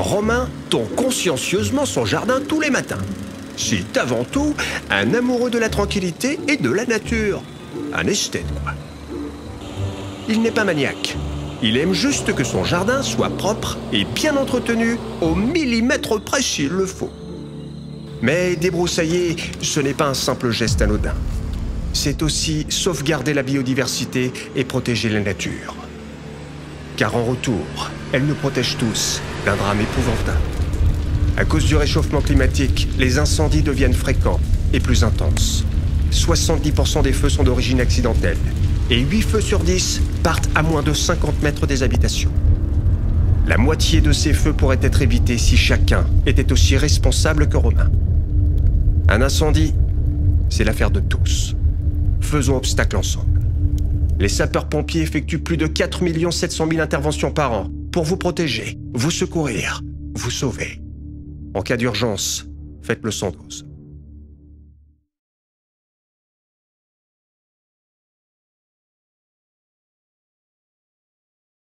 Romain tond consciencieusement son jardin tous les matins. C'est avant tout un amoureux de la tranquillité et de la nature. Un esthète, quoi. Il n'est pas maniaque. Il aime juste que son jardin soit propre et bien entretenu, au millimètre près s'il le faut. Mais débroussailler, ce n'est pas un simple geste anodin. C'est aussi sauvegarder la biodiversité et protéger la nature. Car en retour, elle nous protège tous d'un drame épouvantable. À cause du réchauffement climatique, les incendies deviennent fréquents et plus intenses. 70% des feux sont d'origine accidentelle et 8 feux sur 10 partent à moins de 50 mètres des habitations. La moitié de ces feux pourraient être évités si chacun était aussi responsable que Romain. Un incendie, c'est l'affaire de tous. Faisons obstacle ensemble. Les sapeurs-pompiers effectuent plus de 4 700 000 interventions par an pour vous protéger, vous secourir, vous sauver. En cas d'urgence, faites le 112.